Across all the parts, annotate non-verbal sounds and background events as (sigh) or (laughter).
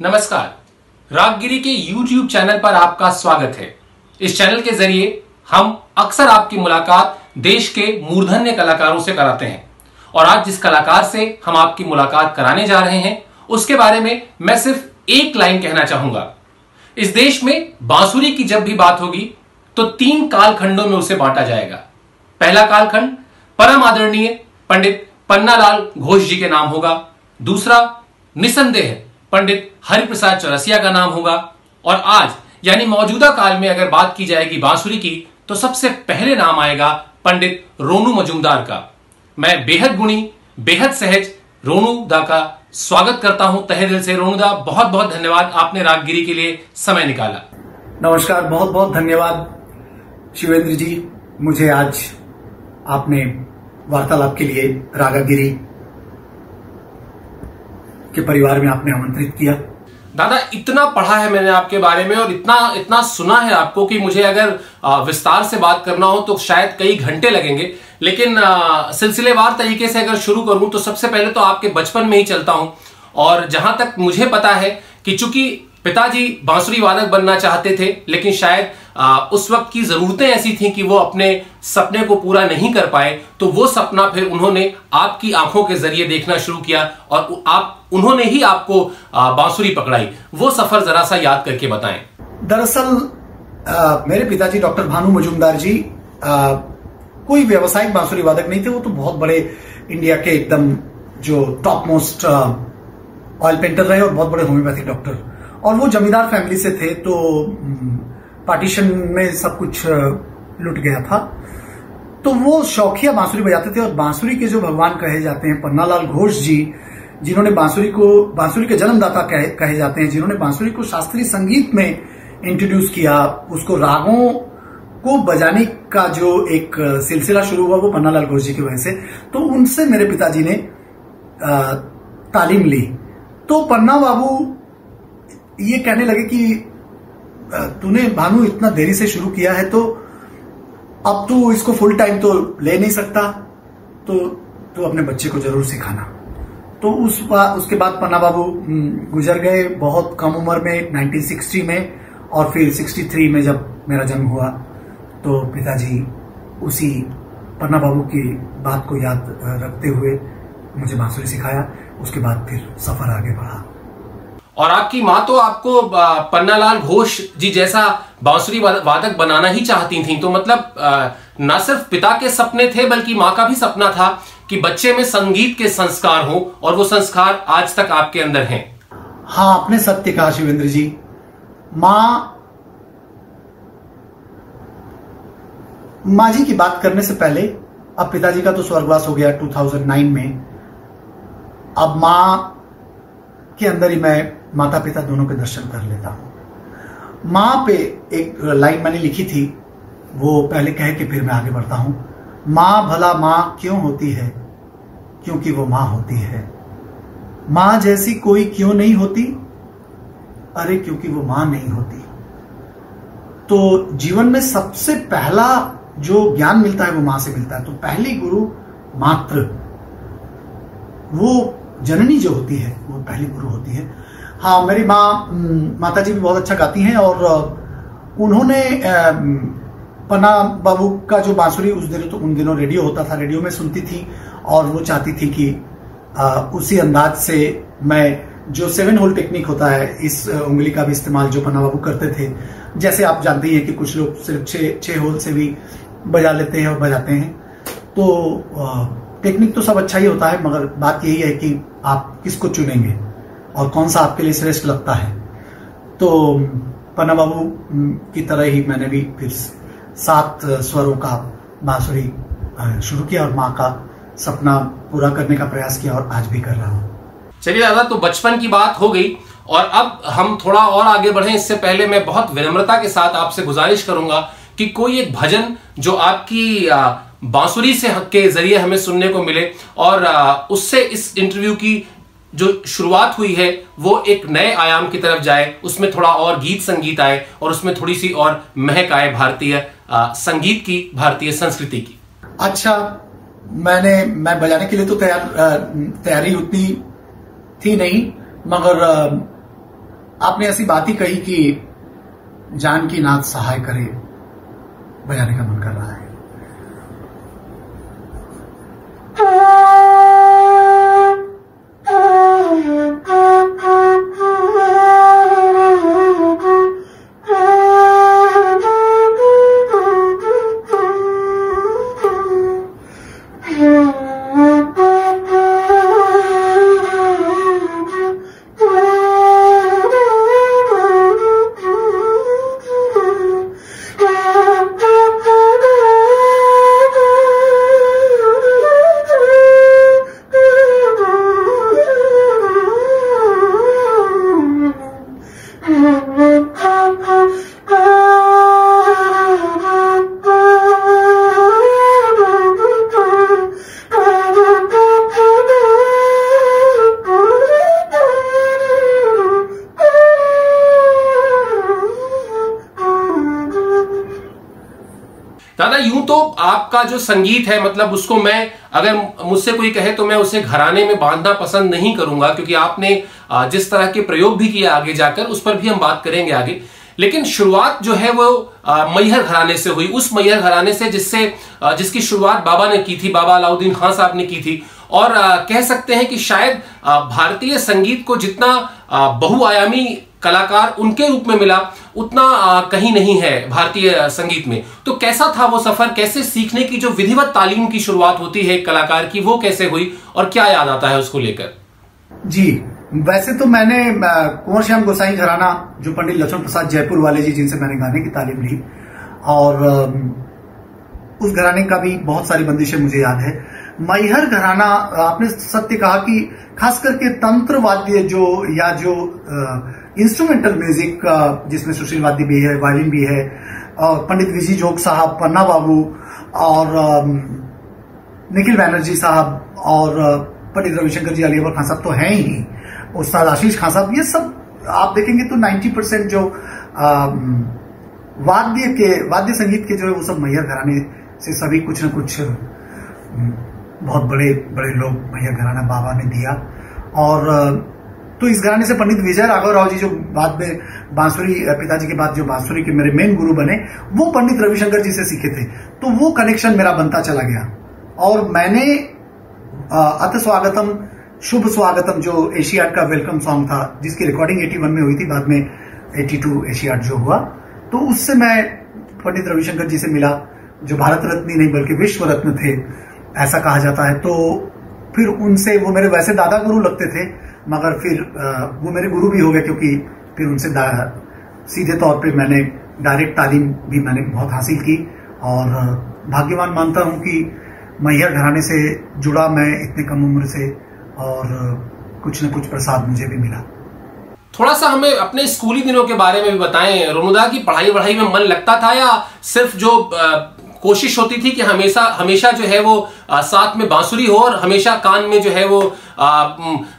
नमस्कार। रागगिरी के YouTube channel पर आपका स्वागत है। इस चैनल के ज़रिए हम अक्सर आपकी मुलाकात देश के मूर्धन्य कलाकारों से कराते हैं। और आज जिस कलाकार से हम आपकी मुलाकात कराने जा रहे हैं, उसके बारे में मैं सिर्फ़ एक लाइन कहना चाहूँगा। इस देश में बांसुरी की जब भी बात होगी तो तीन कालखंडों में उसे बांटा जाएगा। पहला कालखंड परम आदरणीय पंडित पन्नालाल घोष जी के नाम होगा। दूसरा निसंदेह पंडित हरिप्रसाद चौरसिया का नाम होगा। और आज, यानी मौजूदा काल में अगर बात की जाएगी बांसुरी की तो सबसे पहले नाम आएगा पंडित रोनू मजूमदार का। मैं बेहद गुणी, बेहद सहज रोनू दा का स्वागत करता हूँ। तहे दिल से रोनू दा बहुत बहुत धन्यवाद आपने रागगिरी के लिए समय निकाला। नमस्कार बहुत बहुत धन्यवाद शिवेंद्र जी। मुझे आज आपने वार्तालाप के लिए रागागिरी के परिवार में आपने आमंत्रित किया। दादा, इतना पढ़ा है मैंने आपके बारे में और इतना इतना सुना है आपको कि मुझे अगर विस्तार से बात करना हो तो शायद कई घंटे लगेंगे। लेकिन सिलसिलेवार तरीके से अगर शुरू करूँ तो सबसे पहले तो आपके बचपन में ही चलता हूँ। और जहाँ तक मुझे पता है कि चूँकि पिताजी बांसुरी वादक बनना चाहते थे लेकिन शायद आ, उस वक्त की जरूरतें ऐसी थी कि वो अपने सपने को पूरा नहीं कर पाए तो वो सपना फिर उन्होंने आपकी आँखों के ज़रिए देखना शुरू किया और आप उन्होंने ही आपको बांसुरी पकड़ाई। वो सफ़र जरा सा याद करके बताएँ। दरअसल मेरे पिताजी डॉक्टर भानु मजूमदार जी आ, कोई व्यावसायिक बांसुरी वादक नहीं थे वो तो बहुत बड़े इंडिया के एकदम जो टॉप मोस्ट ऑयल पेंटर रहे और बहुत बड़े होम्योपैथिक डॉक्टर और वो जमींदार फैमिली से थे तो पार्टीशन में सब कुछ लुट गया था। तो वो शौकिया बांसुरी बजाते थे और बांसुरी के जो भगवान कहे जाते हैं पन्नालाल घोष जी जिन्होंने बांसुरी को बांसुरी के जन्मदाता कहे, कहे जाते हैं जिन्होंने बांसुरी को शास्त्रीय संगीत में इंट्रोड्यूस किया उसको रागों को बजाने का जो एक सिलसिला शुरू हुआ वो पन्नालाल घोष जी की वजह से। तो उनसे मेरे पिताजी ने तालीम ली। तो पन्ना बाबू ये कहने लगे कि तूने भानु इतना देरी से शुरू किया है तो अब तू इसको फुल टाइम तो ले नहीं सकता। तो तू अपने बच्चे को ज़रूर सिखाना। तो उस बा, उसके बाद पन्ना बाबू गुजर गए बहुत कम उम्र में 1960 में और फिर 63 में जब मेरा जन्म हुआ तो पिताजी उसी पन्ना बाबू की बात को याद रखते हुए मुझे बांसुरी सिखाया। उसके बाद फिर सफ़र आगे बढ़ा। और आपकी माँ तो आपको पन्नालाल घोष जी जैसा बांसुरी वादक बनाना ही चाहती थी। तो मतलब न सिर्फ़ पिता के सपने थे, बल्कि माँ का भी सपना था कि बच्चे में संगीत के संस्कार हो और वो संस्कार आज तक आपके अंदर हैं। हाँ आपने सत्य कहा शिवेंद्र जी। माँ माँ जी की बात करने से पहले, अब पिताजी का तो स्वर्गवास हो गया 2009 में। अब माँ के अंदर ही मैं माता पिता दोनों के दर्शन कर लेता। हूँ माँ पे एक लाइन मैंने लिखी थी, वो पहले कह के फिर मैं आगे बढ़ता हूँ। माँ भला माँ क्यों होती है? क्योंकि वो माँ होती है। माँ जैसी कोई क्यों नहीं होती? अरे, क्योंकि वो माँ नहीं होती। तो जीवन में सबसे पहला जो ज्ञान मिलता है, वो माँ से मिलता है। तो पहली गुरु मात्र। वो जननी जो होती है, वो पहली गुरु होती है। हाँ मेरी माँ माता जी भी बहुत अच्छा गाती हैं और उन्होंने पन्ना बाबू का जो बांसुरी उस दिनों तो उन दिनों रेडियो होता था रेडियो में सुनती थी और वो चाहती थी कि आ, उसी अंदाज से मैं जो सेवन होल टेक्निक होता है इस उंगली का भी इस्तेमाल जो पन्ना बाबू करते थे जैसे आप जानते हैं कि कुछ लोग सिर्फ़ छह छह होल से भी बजा लेते हैं और बजाते हैं तो टेक्निक तो सब अच्छा ही होता है मगर बात यही है कि आप किसको चुनेंगे। और कौन सा आपके लिए श्रेष्ठ लगता है? तो पन्ना बाबू की तरह ही मैंने भी फिर सात स्वरों का बांसुरी शुरू किया और माँ का सपना पूरा करने का प्रयास किया और आज भी कर रहा हूँ। चलिए दादा तो बचपन की बात हो गई और अब हम थोड़ा और आगे बढ़े। इससे पहले मैं बहुत विनम्रता के साथ आपसे गुजारिश करूँगा कि कोई एक भजन जो आपकी बांसुरी से के ज़रिए हमें सुनने को मिले और उससे इस इंटरव्यू की जो शुरुआत हुई है, वो एक नए आयाम की तरफ़ जाए, उसमें थोड़ा और गीत संगीत आए और उसमें थोड़ी सी और महक आए भारतीय संगीत की, भारतीय संस्कृति की। अच्छा मैंने, मैं बजाने के लिए तो तैयार तैयारी उतनी थी नहीं, मगर आपने ऐसी बात ही कही कि जान की नाथ सहाय करे, बजाने का मन कर रहा है। दादा, यूँ तो आपका जो संगीत है मतलब उसको मैं, अगर मुझसे कोई कहे तो मैं उसे घराने में बांधना पसंद नहीं करूँगा, क्योंकि आपने जिस तरह के प्रयोग भी किया आगे जाकर, उस पर भी हम बात करेंगे आगे। लेकिन शुरुआत जो है वो मैहर घराने से हुई। उस मैहर घराने से जिससे जिसकी शुरुआत बाबा ने की थी, बाबा अलाउद्दीन खान साहब ने की थी। और कह सकते हैं कि शायद भारतीय संगीत को जितना बहुआयामी कलाकार उनके रूप में मिला, उतना कहीं नहीं है भारतीय संगीत में। तो कैसा था वो सफ़र? कैसे सीखने की जो विधिवत तालीम की शुरुआत होती है कलाकार की, वो कैसे हुई और क्या याद आता है उसको लेकर? जी, वैसे तो मैंने कुंवर श्याम गोसाई, घराना, जो पंडित लक्ष्मण प्रसाद जयपुर वाले जी, जिनसे मैंने गाने की तालीम ली, और उस घराने का भी बहुत सारी बंदिशें मुझे याद है। मैहर घराना, आपने सत्य कहा कि खास करके तंत्र वाद्य जो, या जो इंस्ट्रूमेंटल म्यूज़िक जिसमें सुशील वाद्य भी है वायलिन भी है पंडित विजी जोग साहब, पन्ना बाबू, और निखिल बैनर्जी साहब, और पंडित रविशंकर जी अलीबर खान साहब तो हैं ही उस्ताद आशीष खान साहब, ये सब आप देखेंगे तो 90 परसेंट जो वाद्य के, वाद्य संगीत के जो है वो सब मैयर घराने से सभी कुछ न कुछ बहुत बड़े बड़े लोग मैयर घराना बाबा ने दिया। और तो इस गाने से पंडित विजय राघव राव जी जो बाद में बांसुरी पिताजी के बाद जो बांसुरी के मेरे मेन गुरु बने, वो पंडित रविशंकर जी से सीखे थे। तो वो कनेक्शन मेरा बनता चला गया। और मैंने अत स्वागतम, शुभ स्वागतम जो एशियाड का वेलकम सॉन्ग था, जिसकी रिकॉर्डिंग 81 में हुई थी, बाद में 82 एशियाड जो हुआ तो उससे मैं पंडित रविशंकर जी से मिला, जो भारत रत्न नहीं, बल्कि विश्व रत्न थे, ऐसा कहा जाता है। तो फिर उनसे, वो मेरे वैसे दादा गुरु लगते थे मगर फिर वो मेरे गुरु भी हो गए क्योंकि फिर उनसे सीधे तौर पे मैंने डायरेक्ट तालीम भी मैंने बहुत हासिल की। और भाग्यवान मानता हूँ कि मैहर घराने से जुड़ा मैं इतने कम उम्र से और कुछ न कुछ प्रसाद मुझे भी मिला। थोड़ा सा हमें अपने स्कूली दिनों के बारे में भी बताएँ। रोनुदा की पढ़ाई वढ़ाई में मन लगता था या सिर्फ़ जो कोशिश होती थी कि हमेशा हमेशा जो है वो आ, साथ में बांसुरी हो और हमेशा कान में जो है वो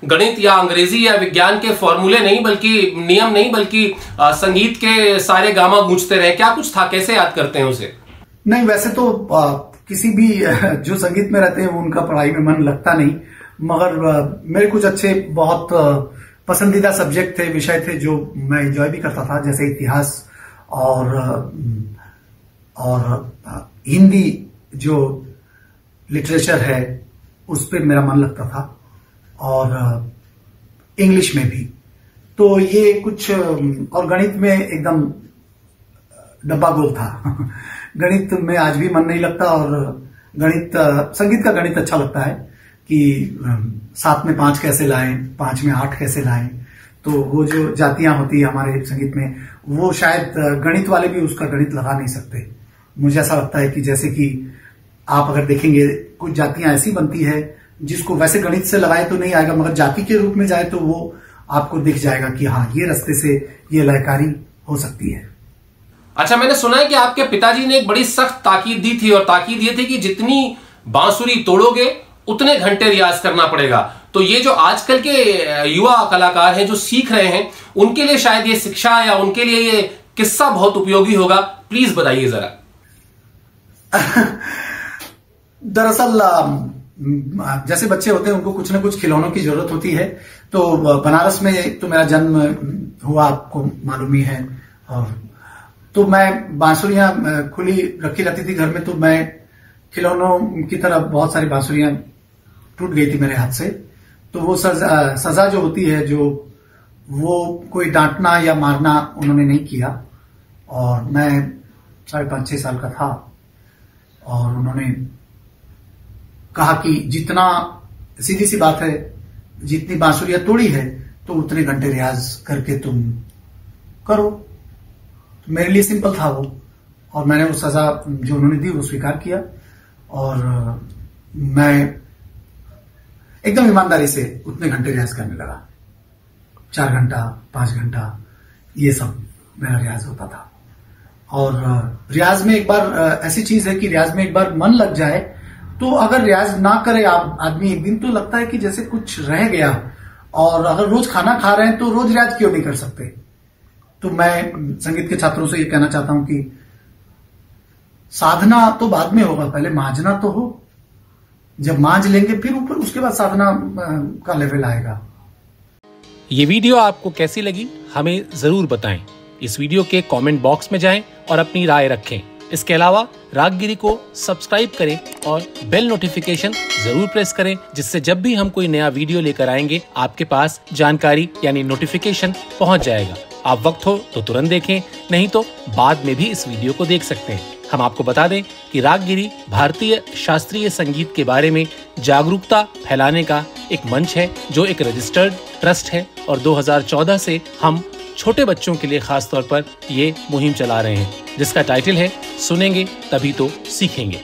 गणित या अंग्रेज़ी या विज्ञान के फॉर्मूले नहीं बल्कि नियम नहीं बल्कि आ, संगीत के सारे गामा गूंजते रहे। क्या कुछ था? कैसे याद करते हैं उसे? नहीं वैसे तो आ, किसी भी (laughs) जो संगीत में रहते हैं वो उनका पढ़ाई में मन लगता नहीं। मगर मेरे कुछ अच्छे बहुत पसंदीदा सब्जेक्ट थे विषय थे जो मैं एंजॉय भी करता था जैसे इतिहास और और हिंदी जो लिटरेचर है, उस पर मेरा मन लगता था और इंग्लिश में भी। तो ये कुछ और गणित में एकदम डब्बा गोल था। (laughs) गणित में आज भी मन नहीं लगता और गणित संगीत का गणित अच्छा लगता है कि सात में पाँच कैसे लाएँ, पाँच में आठ कैसे लाएँ। तो वो जो जातियाँ होती है हमारे संगीत में, वो शायद गणित वाले भी उसका गणित लगा नहीं सकते। मुझे ऐसा लगता है कि जैसे कि आप अगर देखेंगे, कुछ जातियाँ ऐसी बनती है जिसको वैसे गणित से लगाए तो नहीं आएगा, मगर जाति के रूप में जाए तो वो आपको दिख जाएगा कि हाँ ये रस्ते से ये लयकारी हो सकती है। अच्छा मैंने सुना है कि आपके पिताजी ने एक बड़ी सख्त ताकीद दी थी और ताकीद ये थी कि जितनी बांसुरी तोड़ोगे, उतने घंटे रियाज करना पड़ेगा। तो ये जो आजकल के युवा कलाकार हैं, जो सीख रहे हैं, उनके लिए शायद ये शिक्षा या उनके लिए ये किस्सा बहुत उपयोगी होगा। प्लीज़ बताइए जरा। (laughs) दरअसल जैसे बच्चे होते हैं, उनको कुछ ना कुछ खिलौनों की ज़रूरत होती है। तो बनारस में तो मेरा जन्म हुआ, आपको मालूम ही है। और तो मैं बांसुरियाँ खुली रखी रहती थी घर में तो मैं खिलौनों की तरह बहुत सारी बांसुरियाँ टूट गई थी मेरे हाथ से। तो वो सजा सजा जो होती है, जो वो कोई डांटना या मारना उन्होंने नहीं किया। और मैं साढ़े पाँच छह साल का था। और उन्होंने कहा कि जितना, सीधी सी बात है, जितनी बांसुरियाँ तोड़ी है तो उतने घंटे रियाज करके तुम करो। तो मेरे लिए सिंपल था वो, और मैंने वो सजा जो उन्होंने दी, वो स्वीकार किया। और मैं एकदम ईमानदारी से उतने घंटे रियाज करने लगा। चार घंटा, पाँच घंटा, ये सब मेरा रियाज होता था। और रियाज में एक बार ऐसी चीज़ है कि रियाज में एक बार मन लग जाए तो अगर रियाज ना करे आप, आदमी एक दिन तो लगता है कि जैसे कुछ रह गया, और अगर रोज खाना खा रहे हैं तो रोज रियाज क्यों नहीं कर सकते? तो मैं संगीत के छात्रों से ये कहना चाहता हूँ कि साधना तो बाद में होगा, पहले मांझना तो हो। जब मांझ लेंगे, फिर ऊपर, उसके बाद साधना का लेवल आएगा। ये वीडियो आपको कैसी लगी, हमें ज़रूर बताएँ। इस वीडियो के कमेंट बॉक्स में जाएँ और अपनी राय रखें। इसके अलावा रागगिरी को सब्सक्राइब करें और बेल नोटिफिकेशन ज़रूर प्रेस करें, जिससे जब भी हम कोई नया वीडियो लेकर आएँगे, आपके पास जानकारी यानी नोटिफिकेशन पहुँच जाएगा। आप वक्त हो तो तुरंत देखें, नहीं तो बाद में भी इस वीडियो को देख सकते हैं। हम आपको बता दें कि रागगिरी भारतीय शास्त्रीय संगीत के बारे में जागरूकता फैलाने का एक मंच है, जो एक रजिस्टर्ड ट्रस्ट है और 2014 से हम छोटे बच्चों के लिए खास तौर पर ये मुहिम चला रहे हैं, जिसका टाइटल है, सुनेंगे तभी तो सीखेंगे।